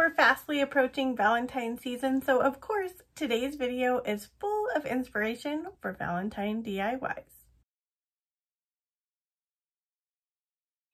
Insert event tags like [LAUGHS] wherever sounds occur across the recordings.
We're fastly approaching Valentine season, so of course, today's video is full of inspiration for Valentine DIYs.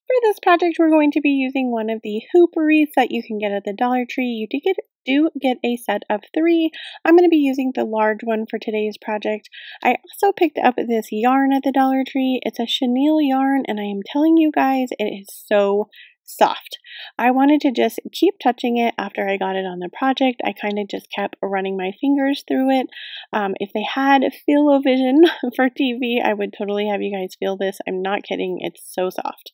For this project, we're going to be using one of the hoop wreaths that you can get at the Dollar Tree. You do get, do get a set of three. I'm going to be using the large one for today's project. I also picked up this yarn at the Dollar Tree. It's a chenille yarn, and I am telling you guys, it is so soft. I wanted to just keep touching it after I got it on the project. I kind of just kept running my fingers through it. Um, if they had feel-o-vision [LAUGHS] for TV, I would totally have you guys feel this. I'm not kidding. It's so soft.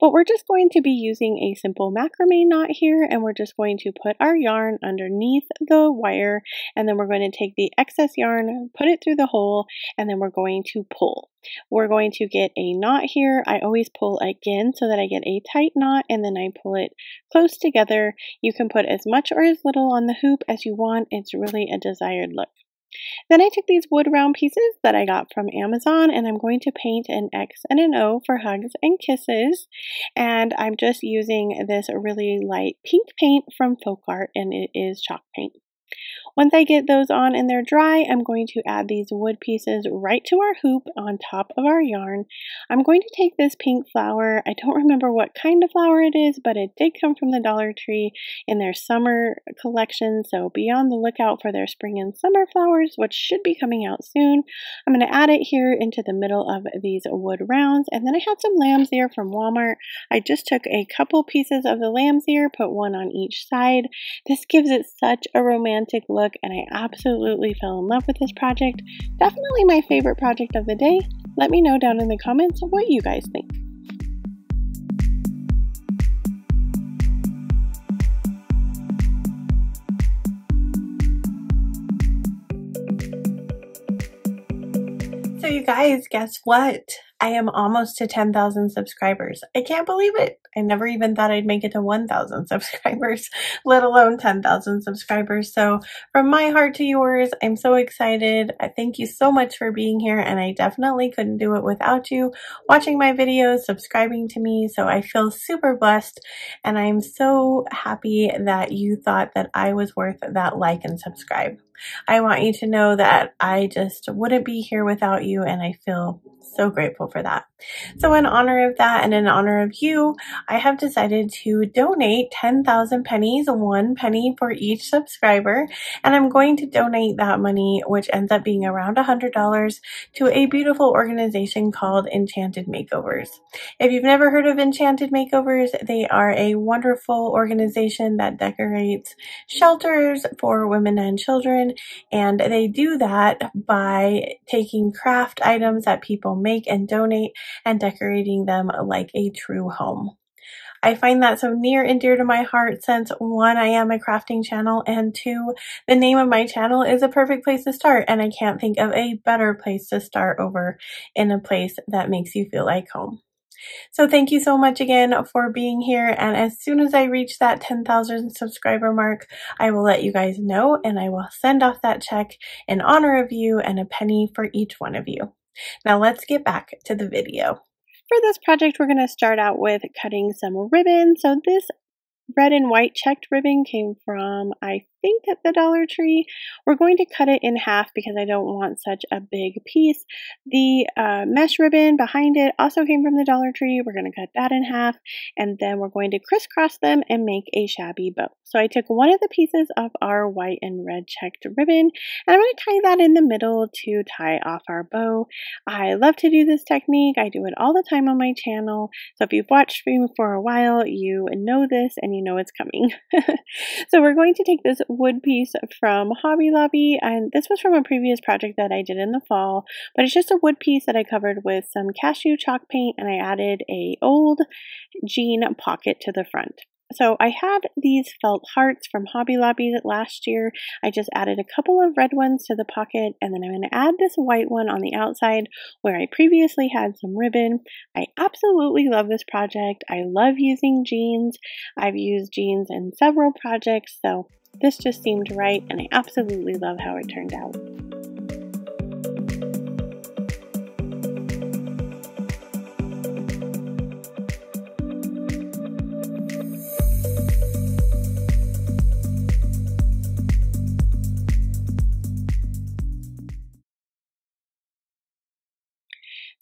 But we're just going to be using a simple macrame knot here and we're just going to put our yarn underneath the wire and then we're going to take the excess yarn, put it through the hole, and then we're going to pull. We're going to get a knot here. I always pull again so that I get a tight knot and then I pull it close together. You can put as much or as little on the hoop as you want. It's really a desired look. Then I took these wood round pieces that I got from Amazon and I'm going to paint an X and an O for hugs and kisses. And I'm just using this really light pink paint from Folk Art and it is chalk paint. Once I get those on and they're dry, I'm going to add these wood pieces right to our hoop on top of our yarn. I'm going to take this pink flower. I don't remember what kind of flower it is, but it did come from the Dollar Tree in their summer collection, so be on the lookout for their spring and summer flowers, which should be coming out soon. I'm going to add it here into the middle of these wood rounds, and then I had some lamb's ear from Walmart. I just took a couple pieces of the lamb's ear, put one on each side. This gives it such a romantic look look and I absolutely fell in love with this project. Definitely my favorite project of the day. Let me know down in the comments what you guys think. So you guys, guess what? I am almost to 10,000 subscribers. I can't believe it. I never even thought I'd make it to 1,000 [LAUGHS] subscribers, let alone 10,000 subscribers. So from my heart to yours, I'm so excited. I thank you so much for being here and I definitely couldn't do it without you watching my videos, subscribing to me. So I feel super blessed and I'm so happy that you thought that I was worth that like and subscribe. I want you to know that I just wouldn't be here without you and I feel so grateful for that. So in honor of that and in honor of you, I have decided to donate 10,000 pennies, one penny for each subscriber. And I'm going to donate that money, which ends up being around $100 to a beautiful organization called Enchanted Makeovers. If you've never heard of Enchanted Makeovers, they are a wonderful organization that decorates shelters for women and children. And they do that by taking craft items that people make and donate and decorating them like a true home. I find that so near and dear to my heart since one, I am a crafting channel and two, the name of my channel is a perfect place to start and I can't think of a better place to start over in a place that makes you feel like home. So thank you so much again for being here. And as soon as I reach that 10,000 subscriber mark, I will let you guys know and I will send off that check in honor of you and a penny for each one of you. Now let's get back to the video. For this project, we're going to start out with cutting some ribbon. So this red and white checked ribbon came from, I think at the Dollar Tree. We're going to cut it in half because I don't want such a big piece. The uh, mesh ribbon behind it also came from the Dollar Tree. We're going to cut that in half and then we're going to crisscross them and make a shabby bow. So I took one of the pieces of our white and red checked ribbon and I'm going to tie that in the middle to tie off our bow. I love to do this technique. I do it all the time on my channel. So if you've watched me for a while, you know this and you know it's coming. [LAUGHS] so we're going to take this wood piece from Hobby Lobby, and this was from a previous project that I did in the fall, but it's just a wood piece that I covered with some cashew chalk paint, and I added a old jean pocket to the front. So I had these felt hearts from Hobby Lobby last year. I just added a couple of red ones to the pocket and then I'm going to add this white one on the outside where I previously had some ribbon. I absolutely love this project. I love using jeans. I've used jeans in several projects so this just seemed right and I absolutely love how it turned out.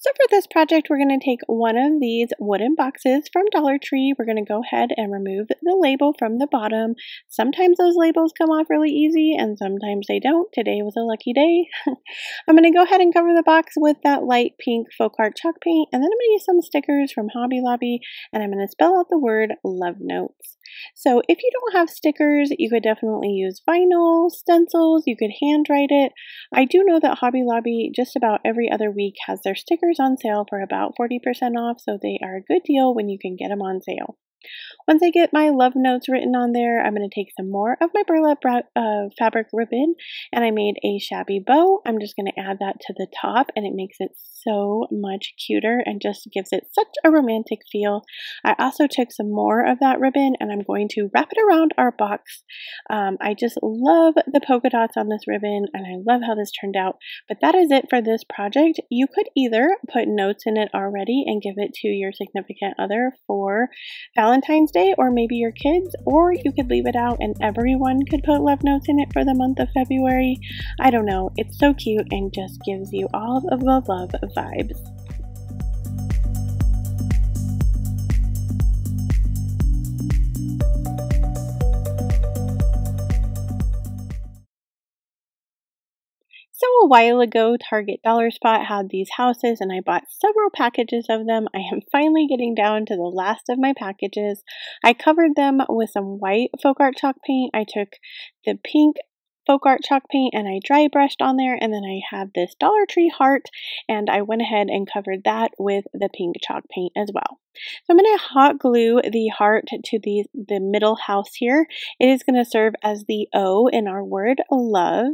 So for this project, we're going to take one of these wooden boxes from Dollar Tree. We're going to go ahead and remove the label from the bottom. Sometimes those labels come off really easy and sometimes they don't. Today was a lucky day. [LAUGHS] I'm going to go ahead and cover the box with that light pink folk art chalk paint and then I'm going to use some stickers from Hobby Lobby and I'm going to spell out the word love notes. So if you don't have stickers, you could definitely use vinyl, stencils, you could handwrite it. I do know that Hobby Lobby just about every other week has their stickers on sale for about 40% off, so they are a good deal when you can get them on sale. Once I get my love notes written on there, I'm going to take some more of my burlap uh, fabric ribbon and I made a shabby bow. I'm just going to add that to the top and it makes it so much cuter and just gives it such a romantic feel. I also took some more of that ribbon and I'm going to wrap it around our box. Um, I just love the polka dots on this ribbon and I love how this turned out. But that is it for this project. You could either put notes in it already and give it to your significant other for Valentine's Day or maybe your kids, or you could leave it out and everyone could put love notes in it for the month of February. I don't know. It's so cute and just gives you all of the love vibes. While ago, Target Dollar Spot had these houses and I bought several packages of them. I am finally getting down to the last of my packages. I covered them with some white folk art chalk paint. I took the pink folk art chalk paint and I dry brushed on there and then I have this Dollar Tree heart and I went ahead and covered that with the pink chalk paint as well. So I'm going to hot glue the heart to the, the middle house here. It is going to serve as the O in our word love.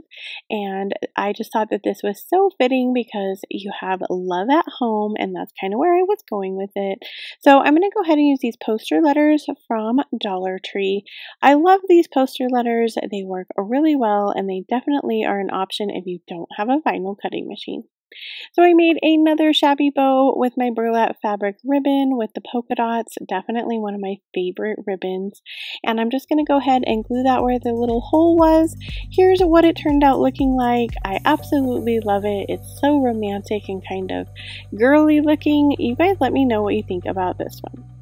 And I just thought that this was so fitting because you have love at home and that's kind of where I was going with it. So I'm going to go ahead and use these poster letters from Dollar Tree. I love these poster letters. They work really well and they definitely are an option if you don't have a vinyl cutting machine. So I made another shabby bow with my burlap fabric ribbon with the polka dots, definitely one of my favorite ribbons. And I'm just going to go ahead and glue that where the little hole was. Here's what it turned out looking like. I absolutely love it. It's so romantic and kind of girly looking. You guys let me know what you think about this one.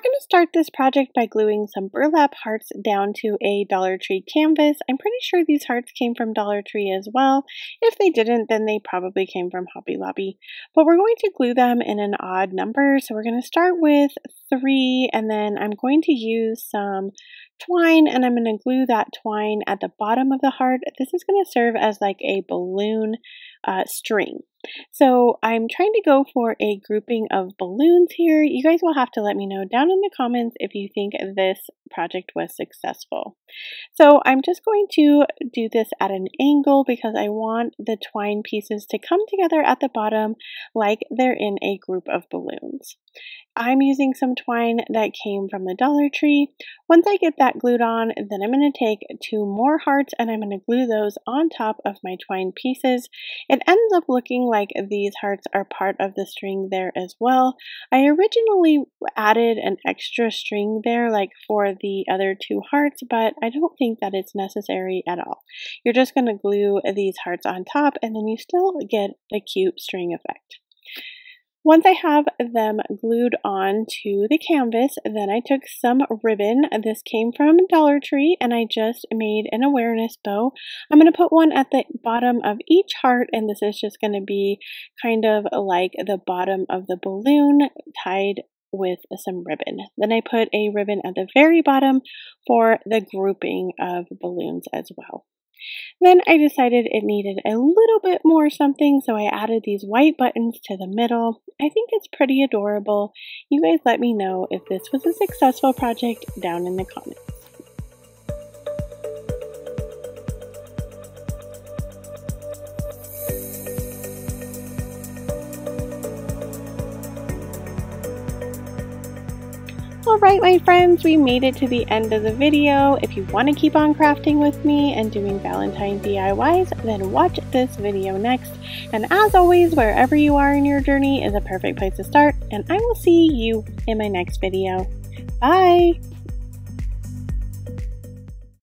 We're going to start this project by gluing some burlap hearts down to a Dollar Tree canvas. I'm pretty sure these hearts came from Dollar Tree as well. If they didn't, then they probably came from Hobby Lobby. But we're going to glue them in an odd number. So we're going to start with three, and then I'm going to use some twine and I'm going to glue that twine at the bottom of the heart. This is going to serve as like a balloon uh, string. So I'm trying to go for a grouping of balloons here. You guys will have to let me know down in the comments if you think this project was successful. So I'm just going to do this at an angle because I want the twine pieces to come together at the bottom like they're in a group of balloons. I'm using some twine that came from the Dollar Tree. Once I get that glued on, then I'm going to take two more hearts and I'm going to glue those on top of my twine pieces. It ends up looking like these hearts are part of the string there as well. I originally added an extra string there like for the other two hearts, but I don't think that it's necessary at all. You're just going to glue these hearts on top and then you still get a cute string effect. Once I have them glued on to the canvas, then I took some ribbon. This came from Dollar Tree and I just made an awareness bow. I'm going to put one at the bottom of each heart and this is just going to be kind of like the bottom of the balloon tied with some ribbon. Then I put a ribbon at the very bottom for the grouping of balloons as well. Then I decided it needed a little bit more something, so I added these white buttons to the middle. I think it's pretty adorable. You guys let me know if this was a successful project down in the comments. Alright my friends, we made it to the end of the video. If you want to keep on crafting with me and doing Valentine DIYs, then watch this video next. And as always, wherever you are in your journey is a perfect place to start, and I will see you in my next video. Bye!